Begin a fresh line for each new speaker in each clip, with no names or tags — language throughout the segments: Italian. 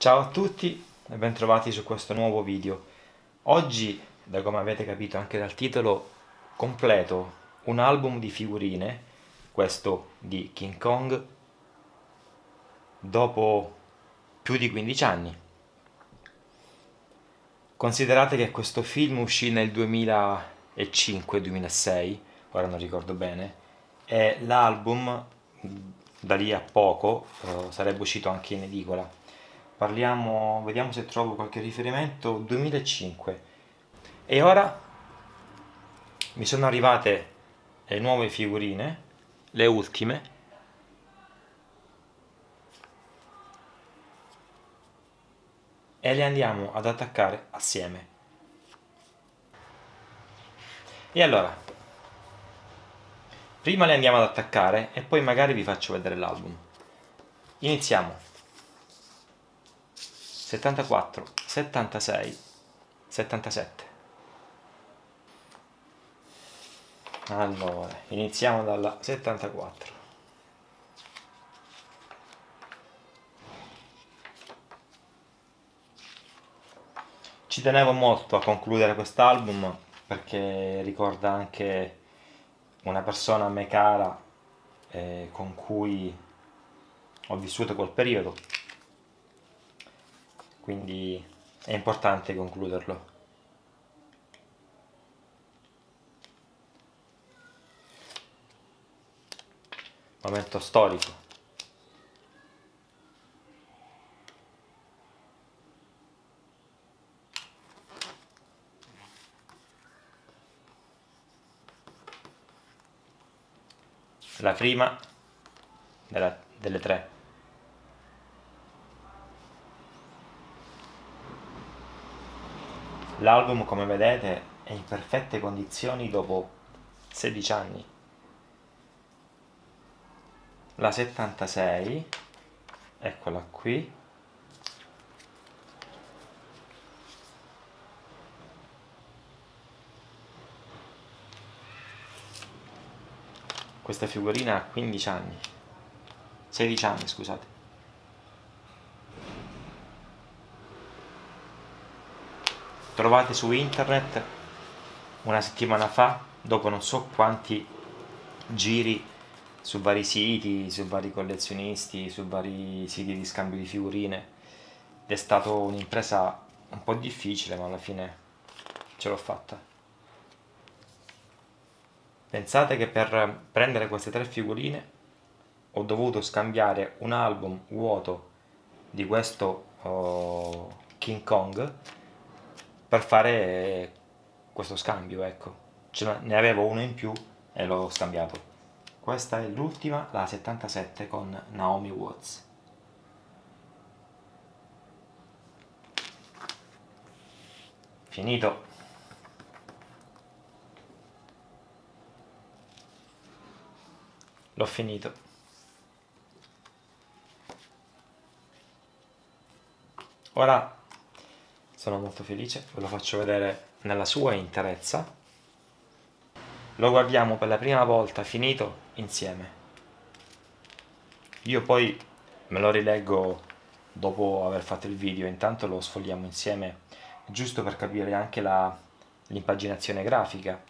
Ciao a tutti e bentrovati su questo nuovo video. Oggi, da come avete capito anche dal titolo, completo un album di figurine, questo di King Kong, dopo più di 15 anni. Considerate che questo film uscì nel 2005-2006, ora non ricordo bene, e l'album da lì a poco eh, sarebbe uscito anche in edicola parliamo, vediamo se trovo qualche riferimento, 2005. E ora mi sono arrivate le nuove figurine, le ultime, e le andiamo ad attaccare assieme. E allora, prima le andiamo ad attaccare e poi magari vi faccio vedere l'album. Iniziamo. 74, 76, 77. Allora, iniziamo dalla 74. Ci tenevo molto a concludere quest'album perché ricorda anche una persona a me cara eh, con cui ho vissuto quel periodo quindi è importante concluderlo. Momento storico. La prima della, delle tre. L'album, come vedete, è in perfette condizioni dopo 16 anni. La 76, eccola qui. Questa figurina ha 15 anni. 16 anni, scusate. Trovate su internet una settimana fa, dopo non so quanti giri su vari siti, su vari collezionisti, su vari siti di scambio di figurine. Ed è stata un'impresa un po' difficile, ma alla fine ce l'ho fatta. Pensate che per prendere queste tre figurine ho dovuto scambiare un album vuoto di questo oh, King Kong per fare questo scambio, ecco. Ce ne avevo uno in più e l'ho scambiato. Questa è l'ultima, la 77 con Naomi Watts. Finito. L'ho finito. Ora sono molto felice, ve lo faccio vedere nella sua interezza. Lo guardiamo per la prima volta finito insieme. Io poi me lo rileggo dopo aver fatto il video, intanto lo sfogliamo insieme, giusto per capire anche l'impaginazione grafica,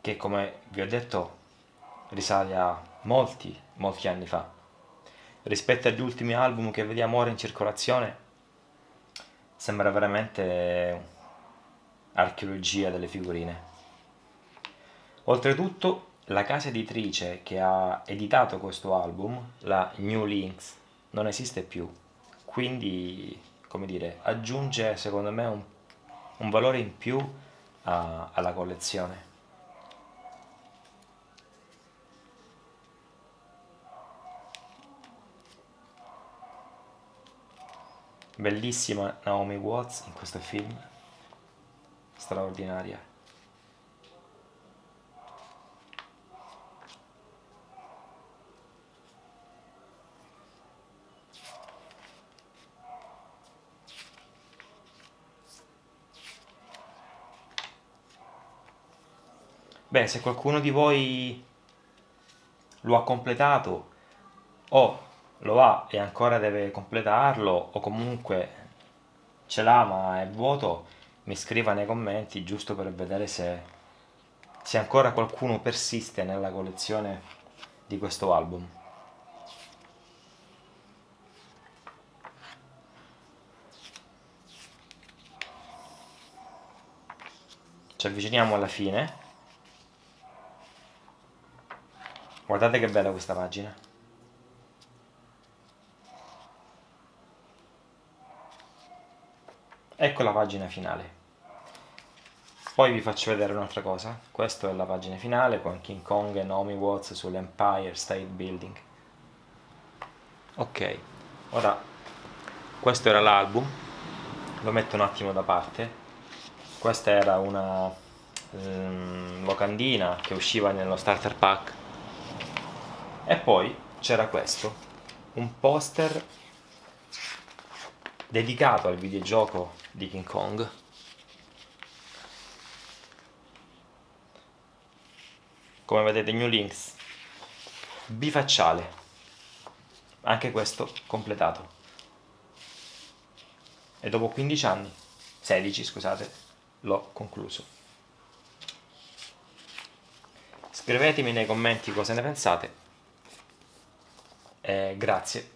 che come vi ho detto risale a molti, molti anni fa. Rispetto agli ultimi album che vediamo ora in circolazione, Sembra veramente archeologia delle figurine. Oltretutto, la casa editrice che ha editato questo album, la New Links, non esiste più. Quindi, come dire, aggiunge secondo me un, un valore in più a, alla collezione. Bellissima Naomi Watts in questo film, straordinaria. Beh, se qualcuno di voi lo ha completato o lo ha e ancora deve completarlo o comunque ce l'ha ma è vuoto, mi scriva nei commenti giusto per vedere se, se ancora qualcuno persiste nella collezione di questo album. Ci avviciniamo alla fine. Guardate che bella questa pagina. Ecco la pagina finale. Poi vi faccio vedere un'altra cosa. Questa è la pagina finale con King Kong e Naomi Watts sull'Empire State Building. Ok, ora questo era l'album, lo metto un attimo da parte. Questa era una um, locandina che usciva nello starter pack. E poi c'era questo, un poster dedicato al videogioco di King Kong. Come vedete New Links, bifacciale, anche questo completato. E dopo 15 anni, 16 scusate, l'ho concluso. Scrivetemi nei commenti cosa ne pensate. E grazie.